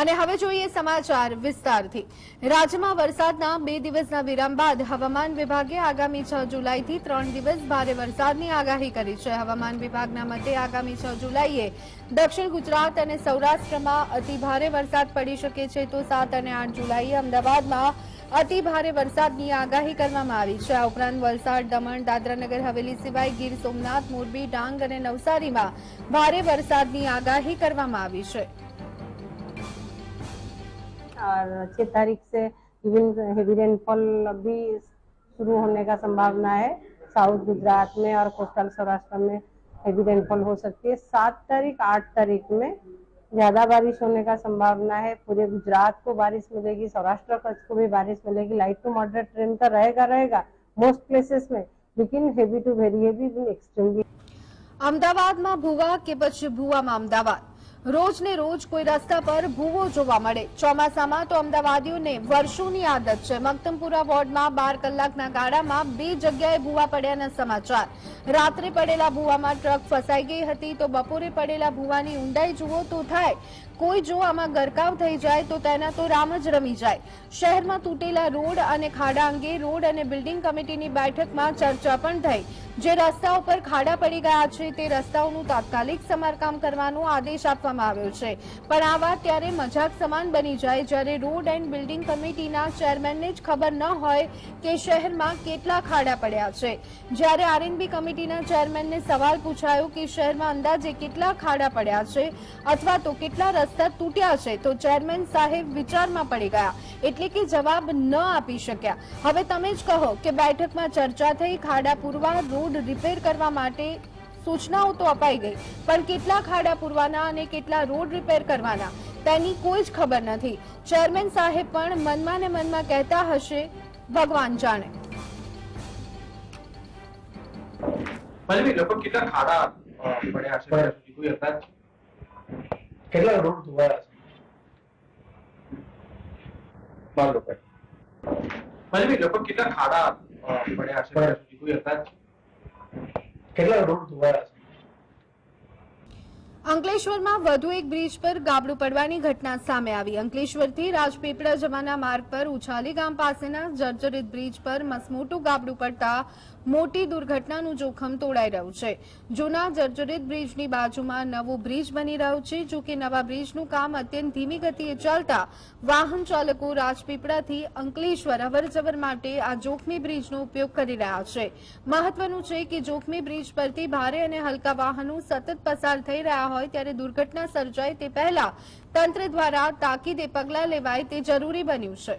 અને હવે જોઈએ સમાચાર વિસ્તારથી. રાજ્યમાં વરસાદના બે દિવસના વિરામ બાદ હવામાન વિભાગે આગામી છ જુલાઈથી ત્રણ દિવસ ભારે વરસાદની આગાહી કરી છે. હવામાન વિભાગના મતે આગામી છ જુલાઈએ દક્ષિણ ગુજરાત અને સૌરાષ્ટ્રમાં અતિ ભારે વરસાદ પડી શકે છે તો સાત અને આઠ જુલાઈએ અમદાવાદમાં અતિ ભારે વરસાદની આગાહી કરવામાં આવી છે. આ ઉપરાંત વલસાડ, દમણ, દાદરાનગર, હવેલી સિવાય ગીર સોમનાથ, મોરબી, ડાંગ અને નવસારીમાં ભારે વરસાદની આગાહી કરવામાં આવી છે. और छह तारीख से विभिन्न हेवी रेनफॉल भी शुरू होने का संभावना है साउथ गुजरात में और कोस्टल सौराष्ट्र में हेवी रेनफॉल हो सकती है सात तारीख आठ तारीख में ज्यादा बारिश होने का संभावना है पूरे गुजरात को बारिश मिलेगी सौराष्ट्र कच्छ को भी बारिश मिलेगी लाइट टू मॉडरेट रेन का रहेगा रहेगा मोस्ट प्लेसेस में लेकिन heavy to very heavy extremely અમદાવાદમાં ભૂવા કે પછી ભૂવામાં અમદાવાદ રોજ ને રોજ કોઈ રસ્તા પર ભૂવો જોવા મળે. ચોમાસામાં તો અમદાવાદીઓને વર્ષોની આદત છે. મક્તમપુરા વોર્ડમાં બાર કલાકના ગાળામાં બે જગ્યાએ ભૂવા પડ્યાના સમાચાર. રાત્રે પડેલા ભૂવામાં ટ્રક ફસાઈ ગઈ હતી તો બપોરે પડેલા ભૂવાની ઊંડાઈ જુઓ તો થાય. કોઈ જો આમાં ગરકાવ થઈ જાય તો તેના તો રામ જ રમી જાય. શહેરમાં તૂટેલા રોડ અને ખાડા અંગે રોડ અને બિલ્ડિંગ કમિટીની બેઠકમાં ચર્ચા પણ થઈ. જે રસ્તાઓ પર ખાડા પડી ગયા છે તે રસ્તાઓનું તાત્કાલિક સમારકામ કરવાનો આદેશ આપવામાં આવ્યો છે. પણ આ વાત ત્યારે મજાક સમાન બની જાય જ્યારે રોડ એન્ડ બિલ્ડિંગ કમિટીના ચેરમેનને જ ખબર ન હોય કે શહેરમાં કેટલા ખાડા પડ્યા છે. જ્યારે આરએનબી કમિટીના ચેરમેનને સવાલ પૂછાયો કે શહેરમાં અંદાજે કેટલા ખાડા પડ્યા છે અથવા તો કેટલા રસ્તા તૂટ્યા છે તો ચેરમેન સાહેબ વિચારમાં પડી ગયા. એટલે કે જવાબ ન આપી શક્યા. હવે તમે જ કહો કે બેઠકમાં ચર્ચા થઈ ખાડા પૂરવા રોડ રિપેર કરવા માટે સૂચનાઓ તો અપાઈ ગઈ પણ કેટલા ખાડા પૂરવાના અને કેટલા રોડ રિપેર કરવાના તેની કોઈ જ ખબર નથી. ચેરમેન સાહેબ પણ મનમાં ને મનમાં કહેતા હશે ભગવાન જાણે. કેટલા ખાડા પડ્યા છે કોઈ અંદાજ? કેટલા રૂમ ધોવાયા છે બાર લોકો. પલ્લવી લગભગ કેટલા ખાડા પડ્યા છે કોઈ અંદાજ? કેટલા રૂમ ધોવાયા છે અંકલેશ્વરમાં વધુ એક બ્રિજ પર ગાબડું પડવાની ઘટના સામે આવી. અંકલેશ્વરથી રાજપીપળા જવાના માર્ગ પર ઉછાલી ગામ પાસેના જર્જરિત બ્રિજ પર મસમોટું ગાબડું પડતા મોટી દુર્ઘટનાનું જોખમ તોડાઈ રહ્યું છે. જૂના જર્જરિત બ્રિજની બાજુમાં નવો બ્રિજ બની રહ્યો છે, જો કે નવા બ્રિજનું કામ અત્યંત ધીમી ગતિએ ચાલતા વાહન ચાલકો રાજપીપળાથી અંકલેશ્વર અવરજવર માટે આ જોખમી બ્રિજનો ઉપયોગ કરી રહ્યા છે. મહત્વનું છે કે જોખમી બ્રિજ પરથી ભારે અને હલકા વાહનો સતત પસાર થઈ રહ્યા હોય ત્યારે દુર્ઘટના સર્જાય તે પહેલા તંત્ર દ્વારા તાકીદે પગલાં લેવાય તે જરૂરી બન્યું છે.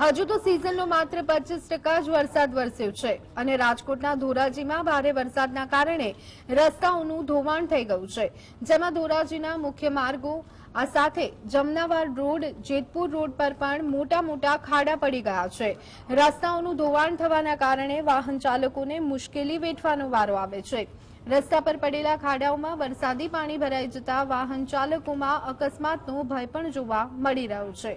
હજુ તો સિઝનનો માત્ર પચીસ ટકા જ વરસાદ વરસ્યો છે અને રાજકોટના ધોરાજીમાં ભારે વરસાદના કારણે રસ્તાઓનું ધોવાણ થઈ ગયું છે, જેમાં ધોરાજીના મુખ્ય માર્ગો, આ સાથે જમનાવાર રોડ, જેતપુર રોડ પર પણ મોટા મોટા ખાડા પડી ગયા છે. રસ્તાઓનું ધોવાણ થવાના કારણે વાહન ચાલકોને મુશ્કેલી વેઠવાનો વારો આવે છે. રસ્તા પર પડેલા ખાડાઓમાં વરસાદી પાણી ભરાઈ જતા વાહન ચાલકોમાં અકસ્માતનો ભય પણ જોવા મળી રહ્યો છે.